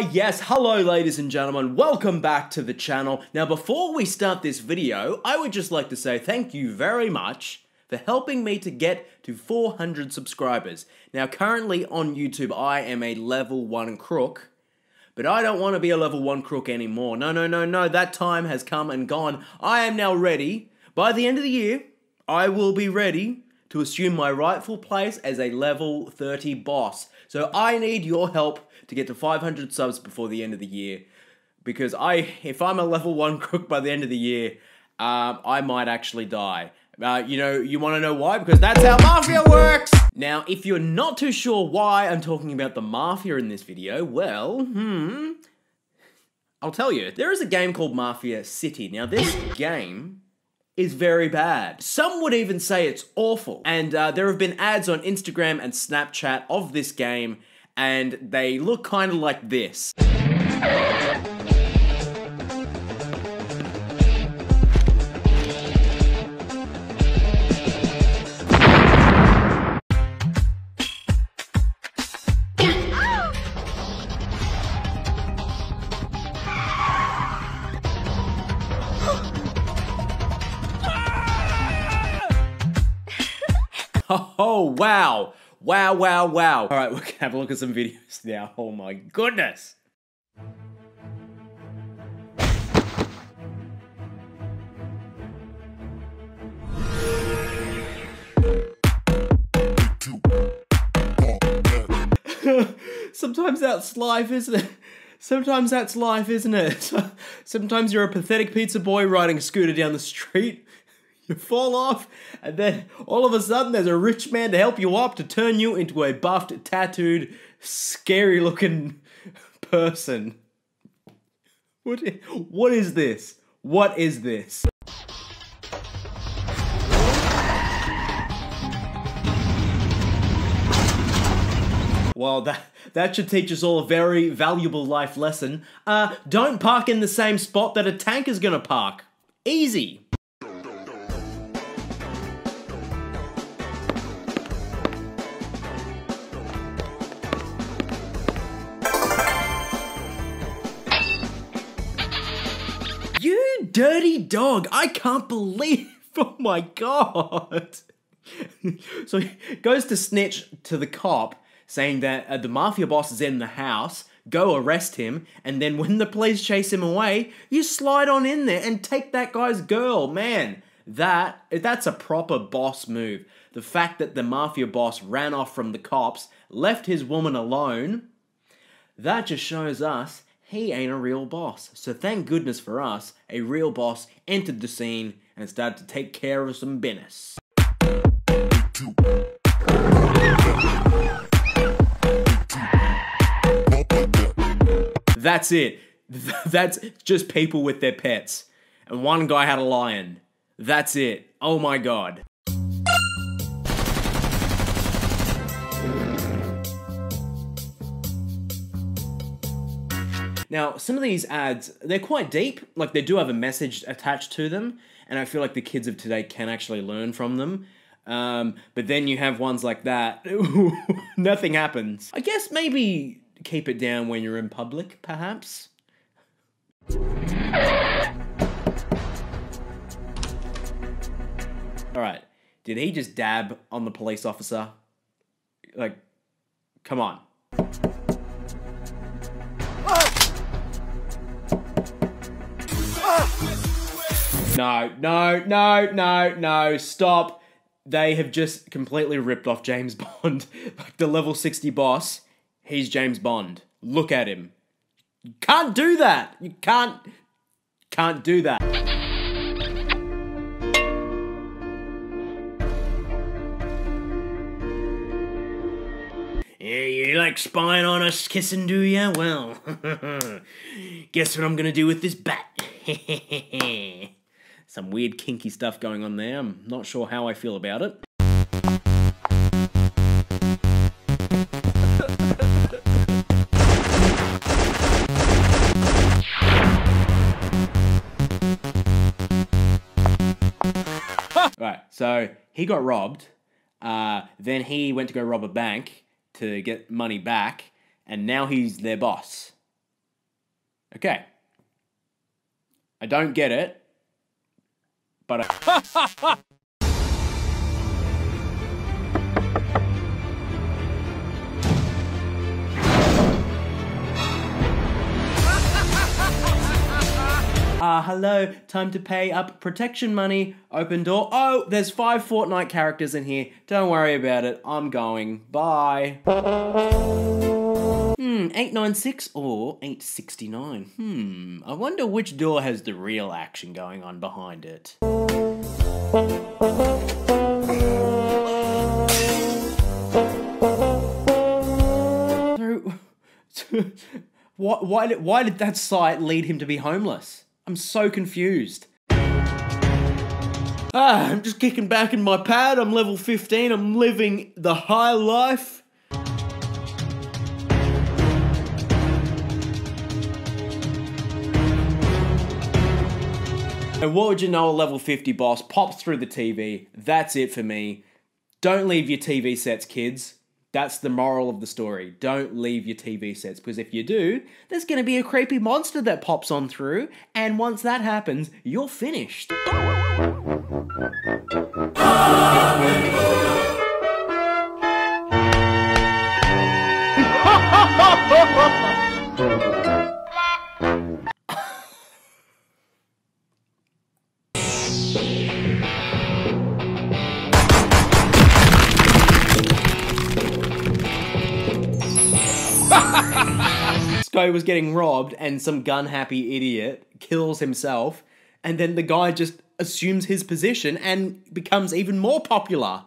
Ah, yes, hello ladies and gentlemen, welcome back to the channel. Now before we start this video, I would just like to say thank you very much for helping me to get to 400 subscribers. Now currently on YouTube I am a level 1 crook, but I don't want to be a level 1 crook anymore. No, no, no, no, that time has come and gone. I am now ready. By the end of the year, I will be ready to assume my rightful place as a level 30 boss. So I need your help to get to 500 subs before the end of the year. Because I, if I'm a level 1 cook by the end of the year, um, I might actually die. Uh, you know, you want to know why? Because that's how Mafia works! Now, if you're not too sure why I'm talking about the Mafia in this video, well, hmm... I'll tell you. There is a game called Mafia City. Now, this game is very bad. Some would even say it's awful. And uh, there have been ads on Instagram and Snapchat of this game, and they look kind of like this. Wow. Wow, wow, wow. All right, we're gonna have a look at some videos now. Oh my goodness. Sometimes that's life, isn't it? Sometimes that's life, isn't it? Sometimes you're a pathetic pizza boy riding a scooter down the street you fall off, and then all of a sudden there's a rich man to help you up to turn you into a buffed, tattooed, scary looking person. What, what is this? What is this? Well, that, that should teach us all a very valuable life lesson. Uh, don't park in the same spot that a tank is gonna park. Easy. Dirty dog. I can't believe. Oh my god. so he goes to snitch to the cop, saying that uh, the mafia boss is in the house. Go arrest him, and then when the police chase him away, you slide on in there and take that guy's girl. Man, that that's a proper boss move. The fact that the mafia boss ran off from the cops, left his woman alone, that just shows us he ain't a real boss. So thank goodness for us, a real boss entered the scene and started to take care of some business. That's it. That's just people with their pets. And one guy had a lion. That's it. Oh my god. Now, some of these ads, they're quite deep. Like, they do have a message attached to them. And I feel like the kids of today can actually learn from them. Um, but then you have ones like that. Nothing happens. I guess maybe keep it down when you're in public, perhaps. Alright. Did he just dab on the police officer? Like, come on. No, no, no, no, no, stop. They have just completely ripped off James Bond. like the level 60 boss, he's James Bond. Look at him. You can't do that. You can't can't do that. Yeah, you like spying on us kissing, do ya? Well, guess what I'm gonna do with this bat? Some weird kinky stuff going on there. I'm not sure how I feel about it. right, so he got robbed. Uh, then he went to go rob a bank to get money back, and now he's their boss. Okay. I don't get it, I. Ah, uh, hello, time to pay up protection money. Open door. Oh, there's five Fortnite characters in here. Don't worry about it. I'm going. Bye. Hmm, 896 or 869. Hmm, I wonder which door has the real action going on behind it. So, why, why, did, why did that site lead him to be homeless? I'm so confused. Ah, I'm just kicking back in my pad. I'm level 15. I'm living the high life. And what would you know, a level 50 boss pops through the TV. That's it for me. Don't leave your TV sets, kids. That's the moral of the story. Don't leave your TV sets because if you do, there's going to be a creepy monster that pops on through, and once that happens, you're finished. Was getting robbed and some gun happy idiot kills himself and then the guy just assumes his position and becomes even more popular.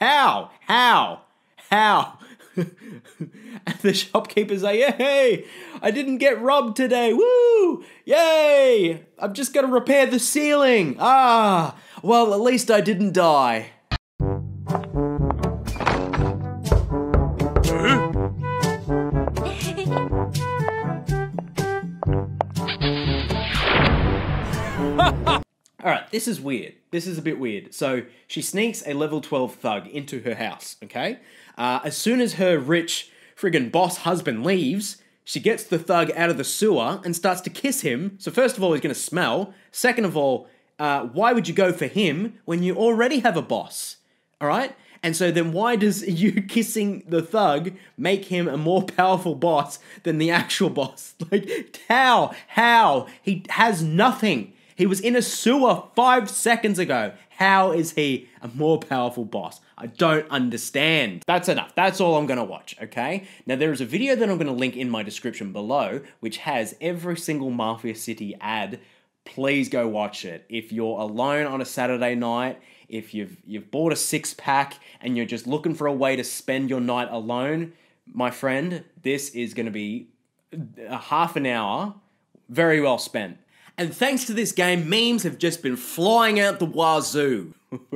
How? How? How? and the shopkeeper's like, Yay! I didn't get robbed today. Woo! Yay! I'm just gonna repair the ceiling. Ah! Well, at least I didn't die. This is weird. This is a bit weird. So, she sneaks a level 12 thug into her house, okay? Uh, as soon as her rich friggin' boss husband leaves, she gets the thug out of the sewer and starts to kiss him. So, first of all, he's gonna smell. Second of all, uh, why would you go for him when you already have a boss? Alright? And so then why does you kissing the thug make him a more powerful boss than the actual boss? Like, how? How? He has nothing. He was in a sewer five seconds ago. How is he a more powerful boss? I don't understand. That's enough. That's all I'm going to watch, okay? Now, there is a video that I'm going to link in my description below, which has every single Mafia City ad. Please go watch it. If you're alone on a Saturday night, if you've you've bought a six pack and you're just looking for a way to spend your night alone, my friend, this is going to be a half an hour very well spent. And thanks to this game, memes have just been flying out the wazoo.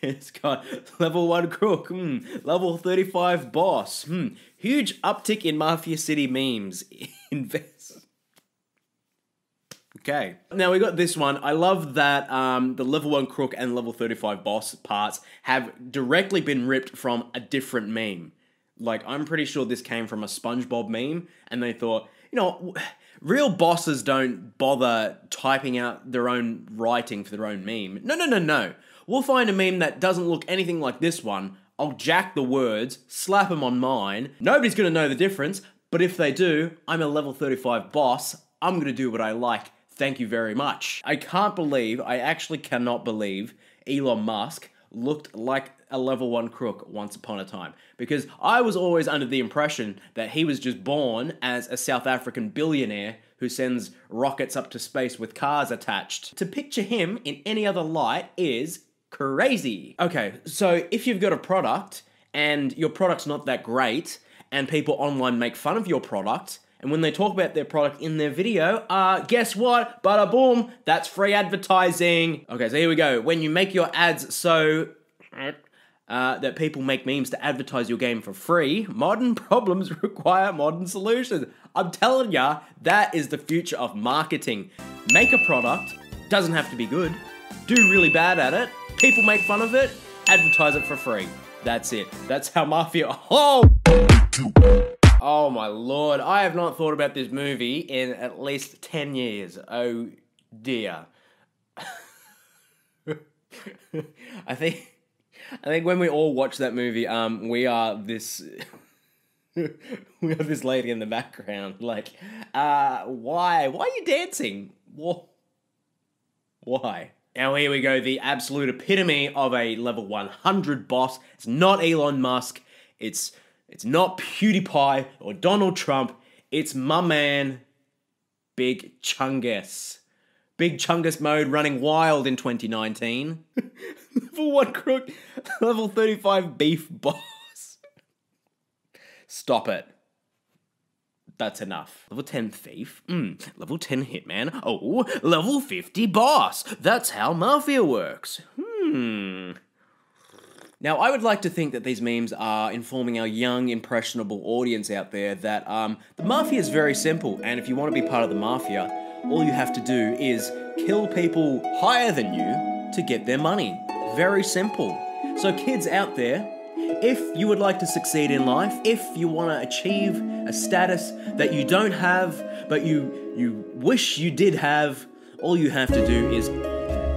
it's got level 1 crook, hmm, level 35 boss, hmm, huge uptick in Mafia City memes. Invest. Okay. Now we got this one. I love that um, the level 1 crook and level 35 boss parts have directly been ripped from a different meme. Like, I'm pretty sure this came from a SpongeBob meme, and they thought, you know, real bosses don't bother typing out their own writing for their own meme. No, no, no, no. We'll find a meme that doesn't look anything like this one. I'll jack the words, slap them on mine. Nobody's gonna know the difference, but if they do, I'm a level 35 boss. I'm gonna do what I like. Thank you very much. I can't believe, I actually cannot believe Elon Musk looked like a level 1 crook once upon a time. Because I was always under the impression that he was just born as a South African billionaire who sends rockets up to space with cars attached. To picture him in any other light is crazy. Okay, so if you've got a product and your product's not that great and people online make fun of your product, and when they talk about their product in their video, uh, guess what? Bada boom, that's free advertising. Okay, so here we go. When you make your ads so uh, that people make memes to advertise your game for free, modern problems require modern solutions. I'm telling ya, that is the future of marketing. Make a product, doesn't have to be good, do really bad at it, people make fun of it, advertise it for free. That's it. That's how Mafia. Oh! Oh my lord, I have not thought about this movie in at least 10 years. Oh dear. I think I think when we all watch that movie, um, we are this we have this lady in the background, like, uh, why? Why are you dancing? Why? Now here we go, the absolute epitome of a level 100 boss. It's not Elon Musk. It's it's not PewDiePie or Donald Trump. It's my man, Big Chungus. Big Chungus mode running wild in 2019. level 1 crook, level 35 beef boss. Stop it. That's enough. Level 10 thief. Mm, level 10 hitman. Oh, level 50 boss. That's how mafia works. Hmm. Now, I would like to think that these memes are informing our young, impressionable audience out there that um, the mafia is very simple, and if you want to be part of the mafia, all you have to do is kill people higher than you to get their money. Very simple. So, kids out there, if you would like to succeed in life, if you want to achieve a status that you don't have, but you, you wish you did have, all you have to do is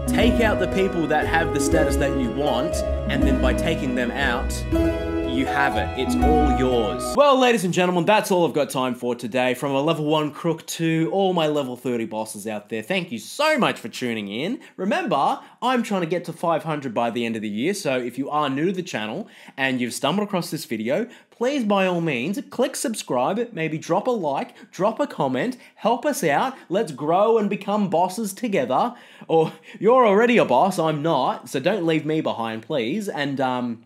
take out the people that have the status that you want, and then by taking them out, you have it. It's all yours. Well, ladies and gentlemen, that's all I've got time for today. From a level 1 crook to all my level 30 bosses out there, thank you so much for tuning in. Remember, I'm trying to get to 500 by the end of the year, so if you are new to the channel and you've stumbled across this video, please by all means click subscribe, maybe drop a like, drop a comment, help us out, let's grow and become bosses together. Or you're already a boss, I'm not, so don't leave me behind, please. And um,